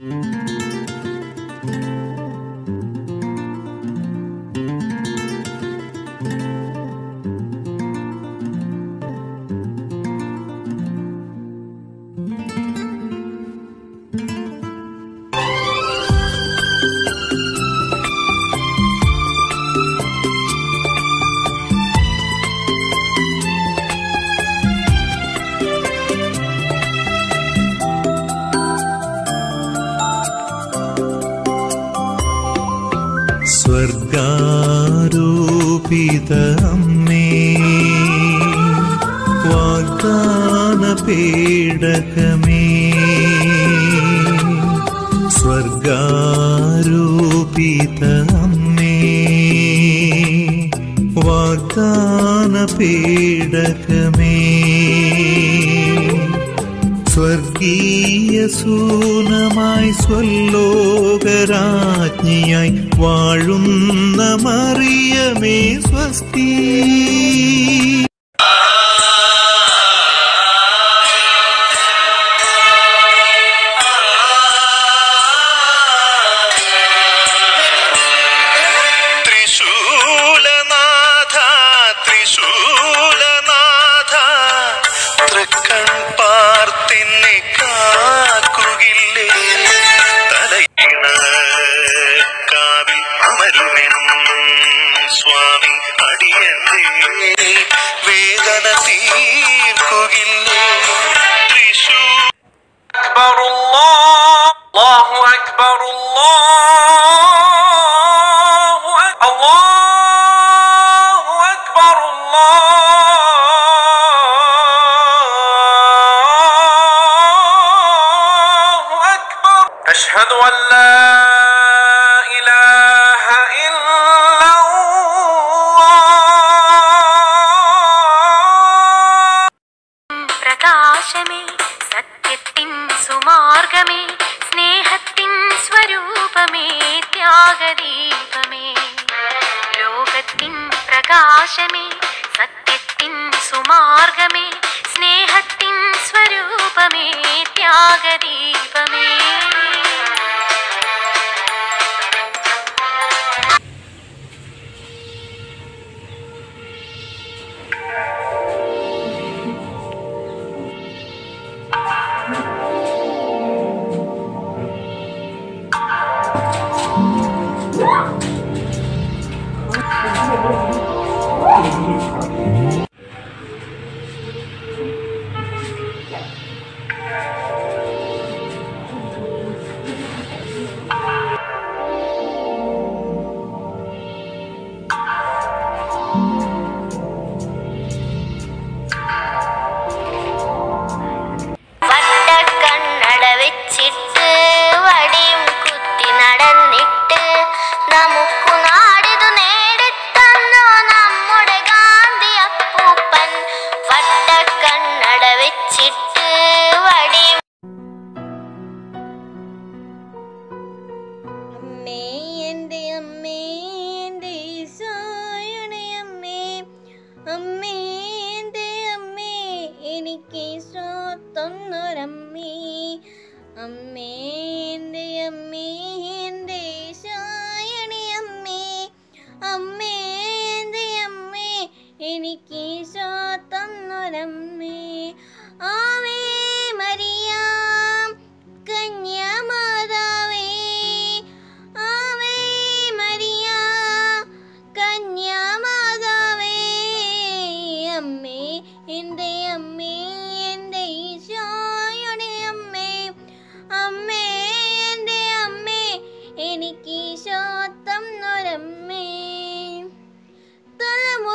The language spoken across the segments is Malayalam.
Música സ്വർഗാരൂപിത അമ്മേ വാഗ്ദാന പേടകമേ സ്വർഗാരൂപിത അമ്മേ വാഗ്ദാന പേടകമേ സ്വർഗീയ സൂനമായി സ്വല്ലോകരാജ്ഞിയായി വാഴുന്ന മറിയമേ സ്വസ്തി. വേദന തീർക്കുകില്ലേ ത്രിശൂ أكبر الله الله أكبر الله أك- الله أكبر الله أكبر أشهد أن لا പ്രകാശമേ സത്യത്തിൻ സുമാർഗമേ സ്നേഹത്തിൻ സ്വരൂപമേ ത്യാഗദീപമേ. ലോകത്തിൻ പ്രകാശമേ സത്യത്തിൻ സുമാർഗമേ സ്നേഹത്തിൻ സ്വരൂപമേ ത്യാഗദീപമേ.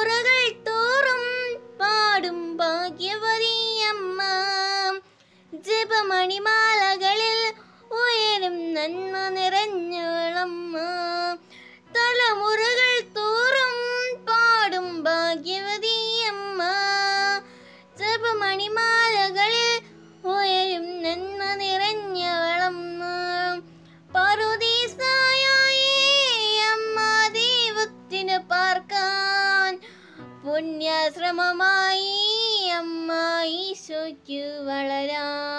തലമുറകൾ തോറും പാടും ഭാഗ്യവതിയമ്മ. ജപമണിമാലകളിൽ ഉയരും നന്മ നിറഞ്ഞോളമ്മ തലമുറകൾ തോറും പാടും ഭാഗ്യവതിയമ്മ. ജപമണിമാലകളിൽ പുണ്യാശ്രമമായി അമ്മ ഈശോയ്ക്ക് വളരാൻ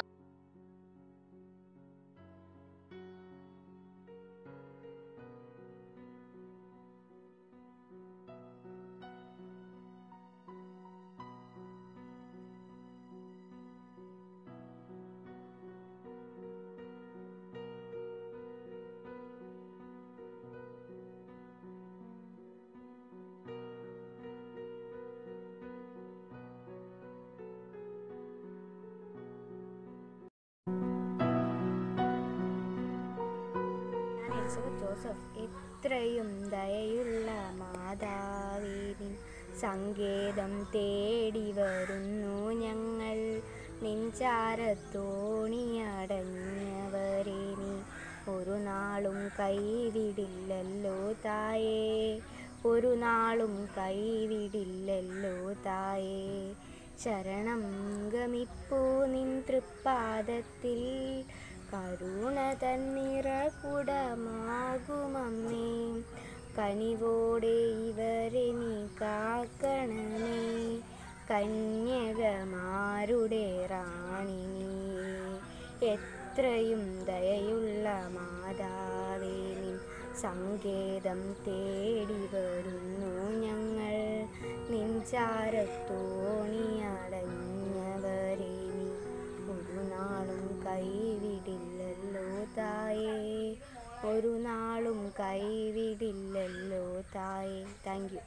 എലിസബത്ത് ജോസഫ് എത്രയും ദയയുള്ള മാതാവേ നിൻ സങ്കേതം തേടി വരുന്നു ഞങ്ങൾ. നെഞ്ചാരത്തോണിയടങ്ങിയവരെ നീ ഒരു നാളും കൈവിടില്ലല്ലോ തായേ. ഒരു നാളും കൈവിടില്ലല്ലോ തായേ. ശരണം ഗമിപ്പൂ നിൻ തൃപ്പാദത്തിൽ. കരുണ തന്നിറകുടമാകുമമ്മേ കനിവോടെ ഇവരെ നീ കാക്കണമേ. കന്യകമാരുടെ റാണി എത്രയും ദയയുള്ള മാതാവേ നിൻ സങ്കേതം തേടി വരുന്നു ഞങ്ങൾ. നിൻചാരത്തോണിയടഞ്ഞവരെ നീ ഒരു നാളും കൈവിടില്ലല്ലോ തായേ. ഒരു നാളും കൈവിടില്ലല്ലോ തായേ. Thank you